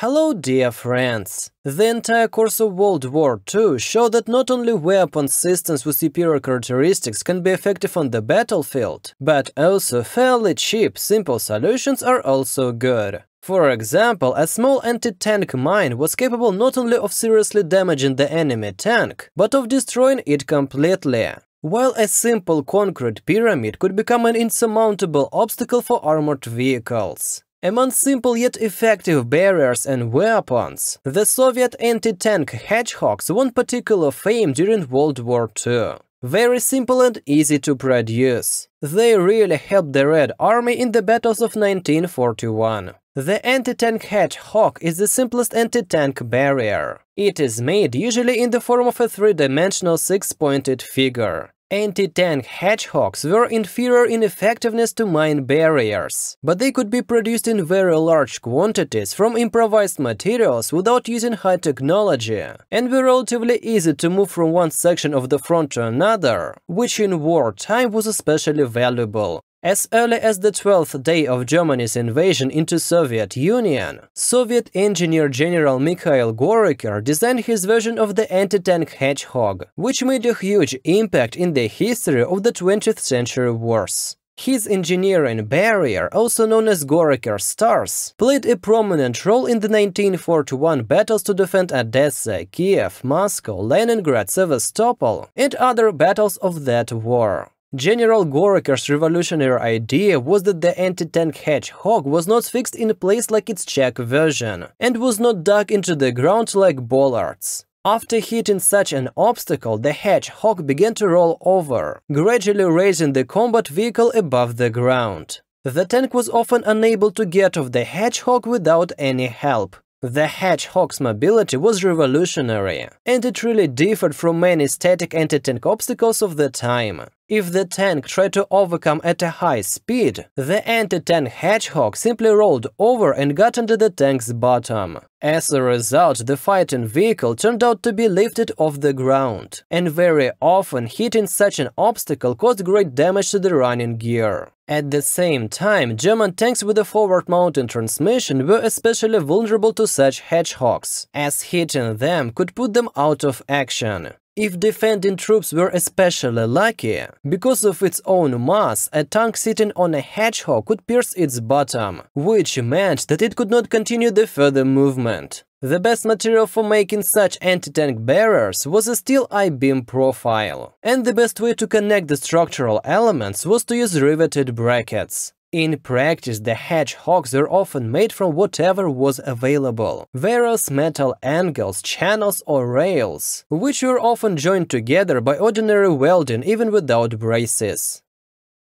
Hello dear friends! The entire course of World War II showed that not only weapon systems with superior characteristics can be effective on the battlefield, but also fairly cheap, simple solutions are also good. For example, a small anti-tank mine was capable not only of seriously damaging the enemy tank, but of destroying it completely. While a simple concrete pyramid could become an insurmountable obstacle for armored vehicles. Among simple yet effective barriers and weapons, the Soviet anti-tank Hedgehogs won particular fame during World War II. Very simple and easy to produce. They really helped the Red Army in the battles of 1941. The anti-tank Hedgehog is the simplest anti-tank barrier. It is made usually in the form of a three-dimensional six-pointed figure. Anti-tank hedgehogs were inferior in effectiveness to mine barriers, but they could be produced in very large quantities from improvised materials without using high technology, and were relatively easy to move from one section of the front to another, which in wartime was especially valuable. As early as the 12th day of Germany's invasion into Soviet Union, Soviet engineer General Mikhail Gorikker designed his version of the anti-tank Hedgehog, which made a huge impact in the history of the 20th century wars. His engineering barrier, also known as Gorikker Stars, played a prominent role in the 1941 battles to defend Odessa, Kiev, Moscow, Leningrad, Sevastopol, and other battles of that war. General Gorikker's revolutionary idea was that the anti-tank Hedgehog was not fixed in place like its Czech version, and was not dug into the ground like bollards. After hitting such an obstacle, the Hedgehog began to roll over, gradually raising the combat vehicle above the ground. The tank was often unable to get off the Hedgehog without any help, the Hedgehog's mobility was revolutionary, and it really differed from many static anti-tank obstacles of the time. If the tank tried to overcome at a high speed, the anti-tank Hedgehog simply rolled over and got under the tank's bottom. As a result, the fighting vehicle turned out to be lifted off the ground, and very often hitting such an obstacle caused great damage to the running gear. At the same time, German tanks with a forward-mounted transmission were especially vulnerable to such hedgehogs, as hitting them could put them out of action. If defending troops were especially lucky, because of its own mass, a tank sitting on a hedgehog could pierce its bottom, which meant that it could not continue the further movement. The best material for making such anti-tank barriers was a steel I-beam profile, and the best way to connect the structural elements was to use riveted brackets. In practice, the hedgehogs were often made from whatever was available, various metal angles, channels or rails, which were often joined together by ordinary welding even without braces.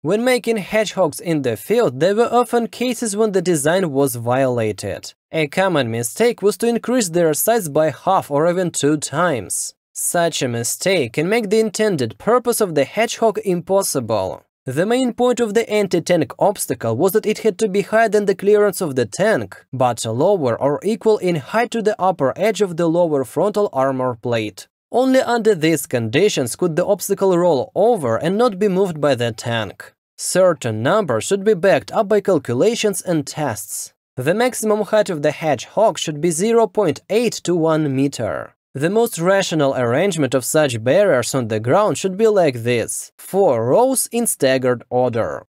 When making hedgehogs in the field, there were often cases when the design was violated. A common mistake was to increase their size by half or even two times. Such a mistake can make the intended purpose of the hedgehog impossible. The main point of the anti-tank obstacle was that it had to be higher than the clearance of the tank, but lower or equal in height to the upper edge of the lower frontal armor plate. Only under these conditions could the obstacle roll over and not be moved by the tank. Certain numbers should be backed up by calculations and tests. The maximum height of the hedgehog should be 0.8 to 1 meter. The most rational arrangement of such barriers on the ground should be like this, four rows in staggered order.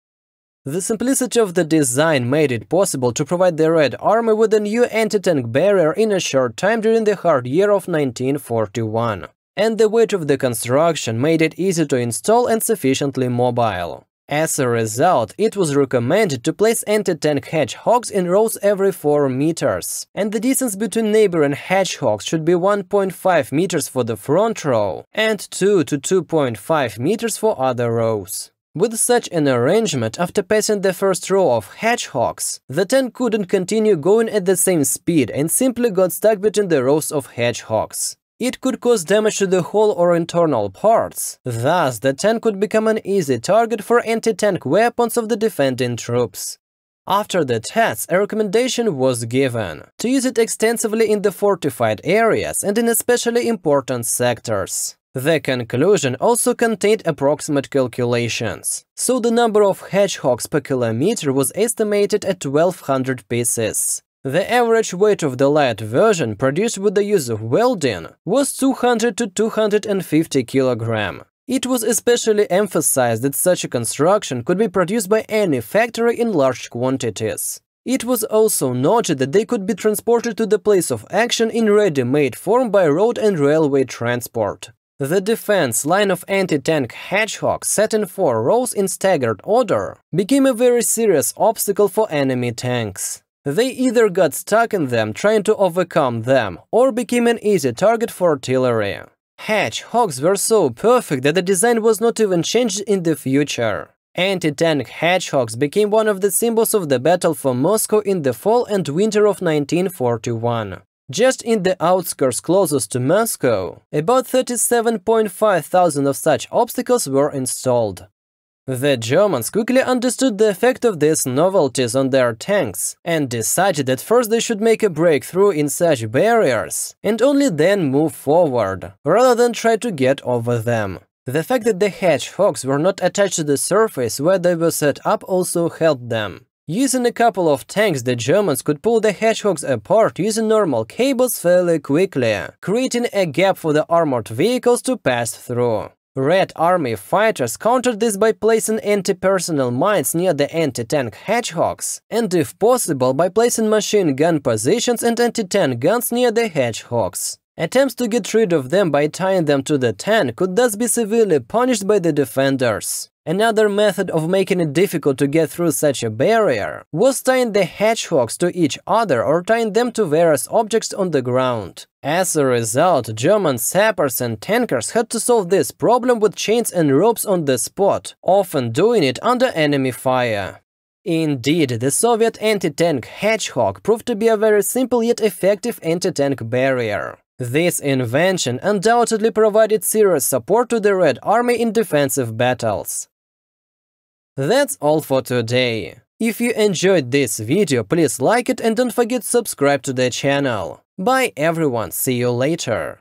The simplicity of the design made it possible to provide the Red Army with a new anti-tank barrier in a short time during the hard year of 1941. And the weight of the construction made it easy to install and sufficiently mobile. As a result, it was recommended to place anti-tank hedgehogs in rows every 4 meters, and the distance between neighboring hedgehogs should be 1.5 meters for the front row and 2 to 2.5 meters for other rows. With such an arrangement, after passing the first row of hedgehogs, the tank couldn't continue going at the same speed and simply got stuck between the rows of hedgehogs. It could cause damage to the hull or internal parts, thus the tank could become an easy target for anti-tank weapons of the defending troops. After the tests, a recommendation was given to use it extensively in the fortified areas and in especially important sectors. The conclusion also contained approximate calculations, so the number of hedgehogs per kilometer was estimated at 1200 pieces. The average weight of the light version produced with the use of welding was 200 to 250 kg. It was especially emphasized that such a construction could be produced by any factory in large quantities. It was also noted that they could be transported to the place of action in ready-made form by road and railway transport. The defense line of anti-tank Hedgehogs set in four rows in staggered order became a very serious obstacle for enemy tanks. They either got stuck in them trying to overcome them, or became an easy target for artillery. Hedgehogs were so perfect that the design was not even changed in the future. Anti-tank Hedgehogs became one of the symbols of the battle for Moscow in the fall and winter of 1941. Just in the outskirts closest to Moscow, about 37.5 thousand of such obstacles were installed. The Germans quickly understood the effect of these novelties on their tanks and decided that first they should make a breakthrough in such barriers and only then move forward, rather than try to get over them. The fact that the hedgehogs were not attached to the surface where they were set up also helped them. Using a couple of tanks, the Germans could pull the hedgehogs apart using normal cables fairly quickly, creating a gap for the armored vehicles to pass through. Red Army fighters countered this by placing anti-personnel mines near the anti-tank hedgehogs, and if possible by placing machine gun positions and anti-tank guns near the hedgehogs. Attempts to get rid of them by tying them to the tank could thus be severely punished by the defenders. Another method of making it difficult to get through such a barrier was tying the hedgehogs to each other or tying them to various objects on the ground. As a result, German sappers and tankers had to solve this problem with chains and ropes on the spot, often doing it under enemy fire. Indeed, the Soviet anti-tank Hedgehog proved to be a very simple yet effective anti-tank barrier. This invention undoubtedly provided serious support to the Red Army in defensive battles. That's all for today. If you enjoyed this video, please like it and don't forget to subscribe to the channel. Bye everyone, see you later.